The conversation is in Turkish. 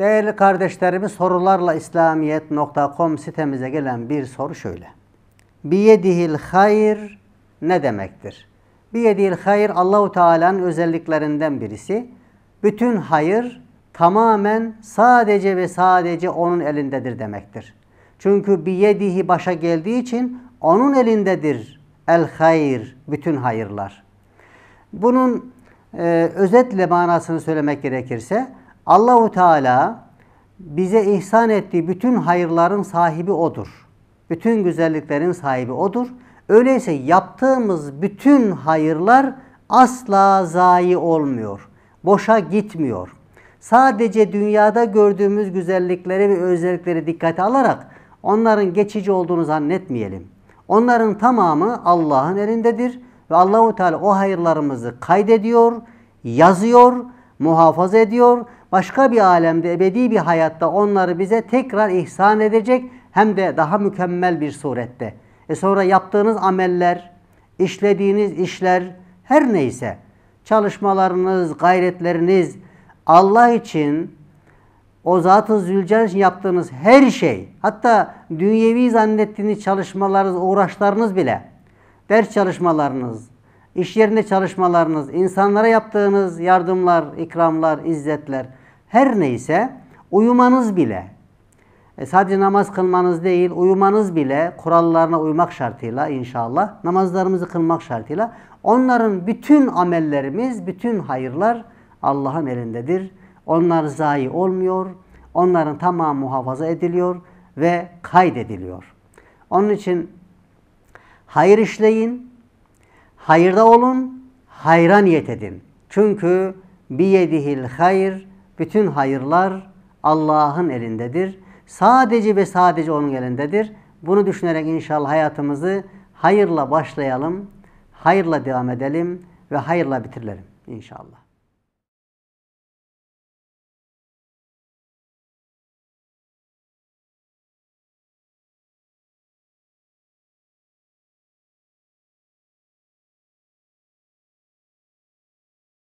Değerli kardeşlerimiz sorularla İslamiyet.com sitemize gelen bir soru şöyle. Biyedihil hayır ne demektir? Biyedihil hayır Allahu Teala'nın özelliklerinden birisi. Bütün hayır tamamen sadece ve sadece onun elindedir demektir. Çünkü biyedihi başa geldiği için onun elindedir el hayır bütün hayırlar. Bunun e, özetle manasını söylemek gerekirse Allahu Teala bize ihsan ettiği bütün hayırların sahibi odur. Bütün güzelliklerin sahibi odur. Öyleyse yaptığımız bütün hayırlar asla zayi olmuyor. Boşa gitmiyor. Sadece dünyada gördüğümüz güzellikleri ve özellikleri dikkate alarak onların geçici olduğunu zannetmeyelim. Onların tamamı Allah'ın elindedir ve Allahu Teala o hayırlarımızı kaydediyor, yazıyor, muhafaza ediyor. Başka bir alemde ebedi bir hayatta onları bize tekrar ihsan edecek hem de daha mükemmel bir surette. E sonra yaptığınız ameller, işlediğiniz işler her neyse çalışmalarınız, gayretleriniz Allah için o Zat-ı Zülcelal için yaptığınız her şey, hatta dünyevi zannettiğiniz çalışmalarınız, uğraşlarınız bile, ders çalışmalarınız, iş yerinde çalışmalarınız, insanlara yaptığınız yardımlar, ikramlar, izzetler, her neyse uyumanız bile, e sadece namaz kılmanız değil, uyumanız bile kurallarına uymak şartıyla inşallah, namazlarımızı kılmak şartıyla onların bütün amellerimiz, bütün hayırlar Allah'ın elindedir. Onlar zayi olmuyor. Onların tamamı muhafaza ediliyor ve kaydediliyor. Onun için hayır işleyin, hayırda olun, hayra niyet edin. Çünkü biyedihil hayır, bütün hayırlar Allah'ın elindedir. Sadece ve sadece onun elindedir. Bunu düşünerek inşallah hayatımızı hayırla başlayalım, hayırla devam edelim ve hayırla bitirelim inşallah.